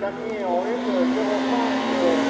今天我也是吃完饭就。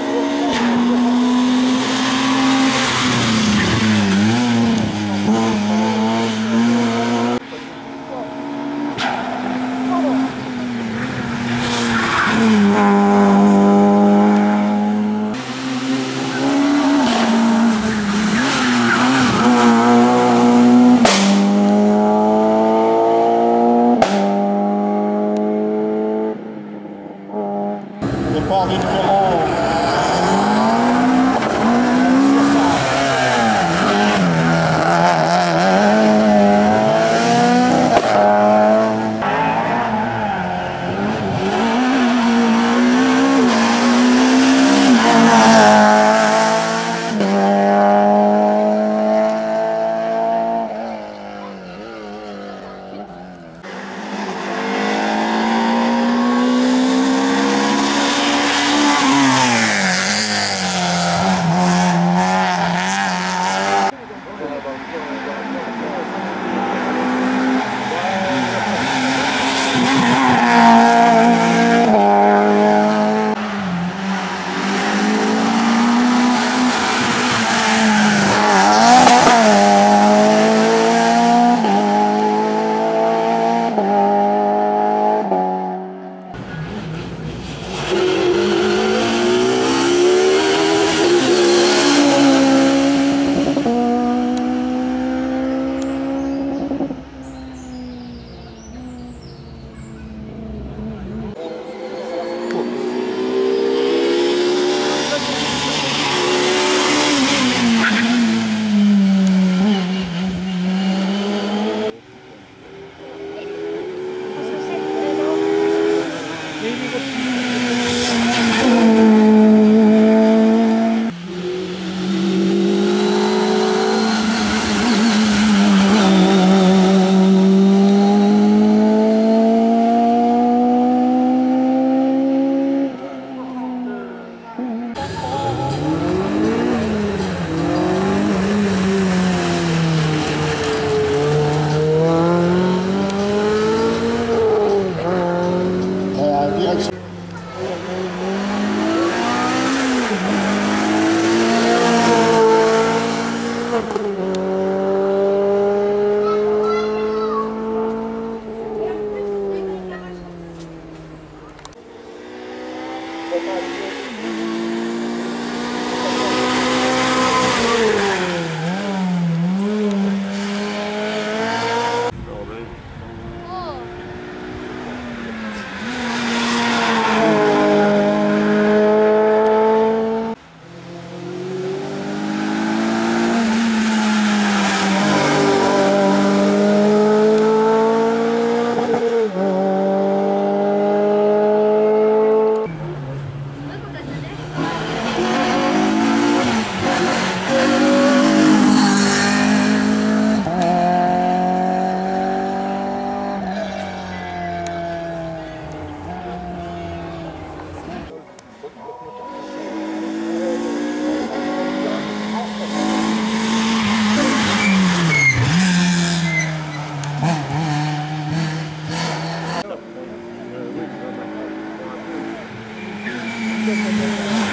much. Yeah.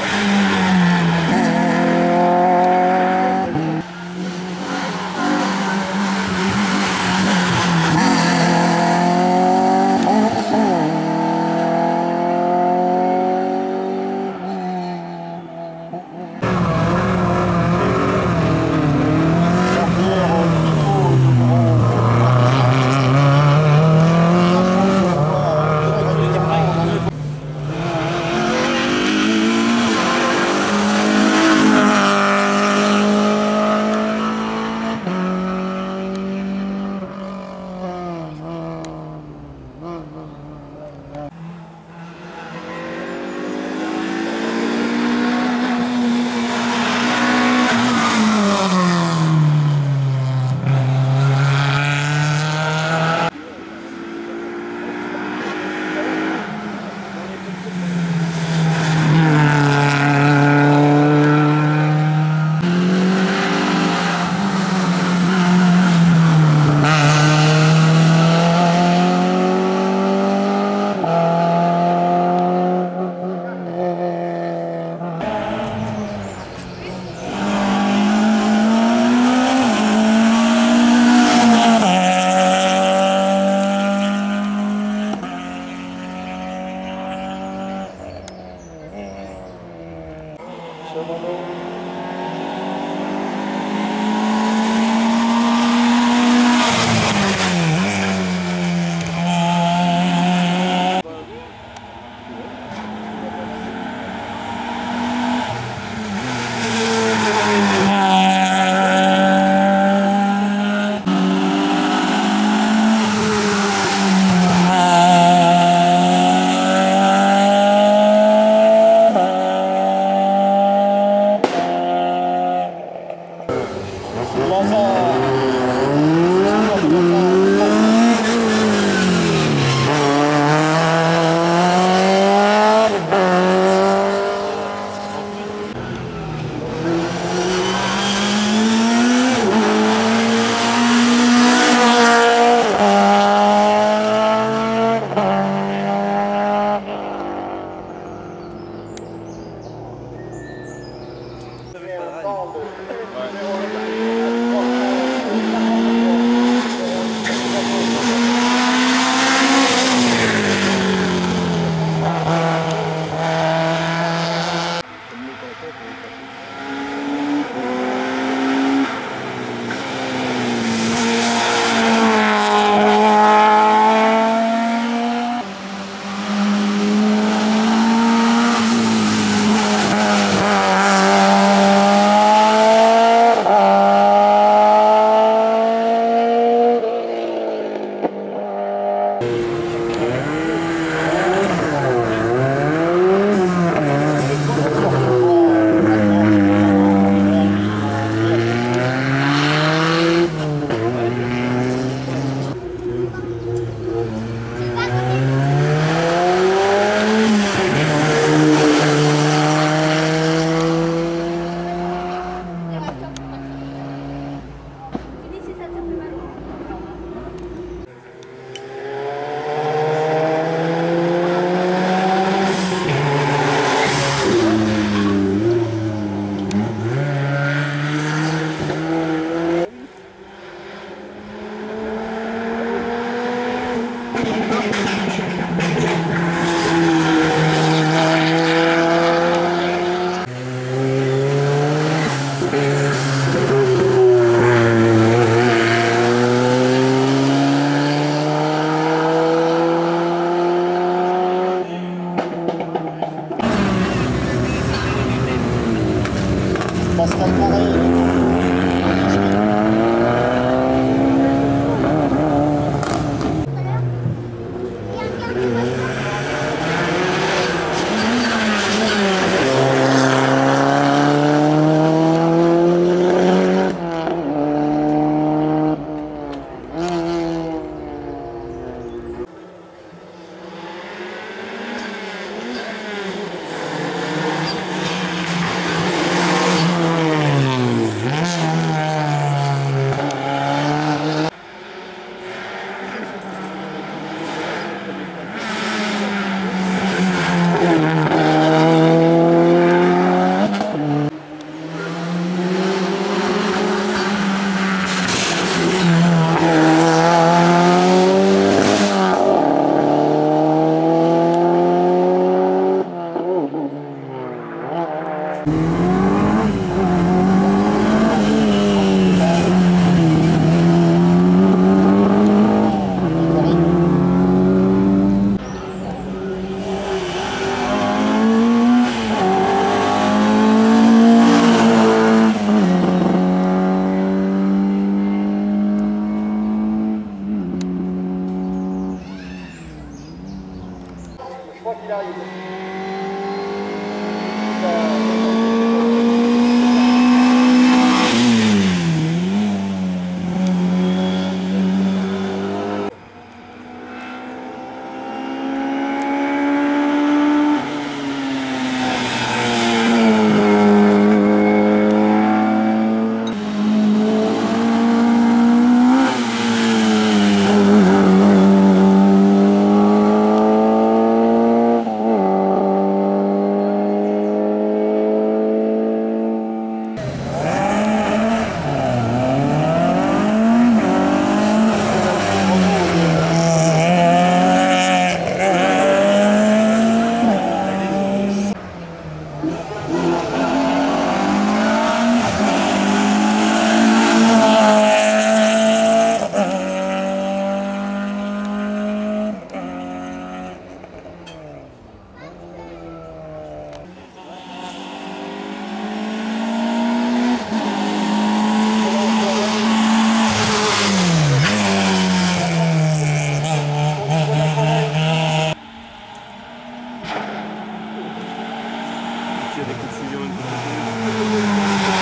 doing.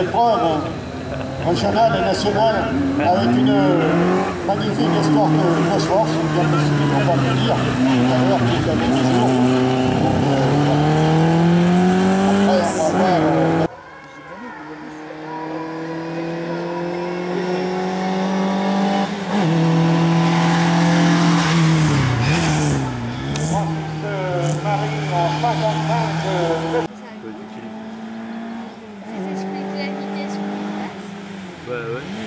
Épreuves régionales et nationales avec une magnifique escorte de force, bien possible, on va le dire, tout à l'heure, qui est à des jours. Donc, euh, voilà. Après, on va voir. euh, Wait.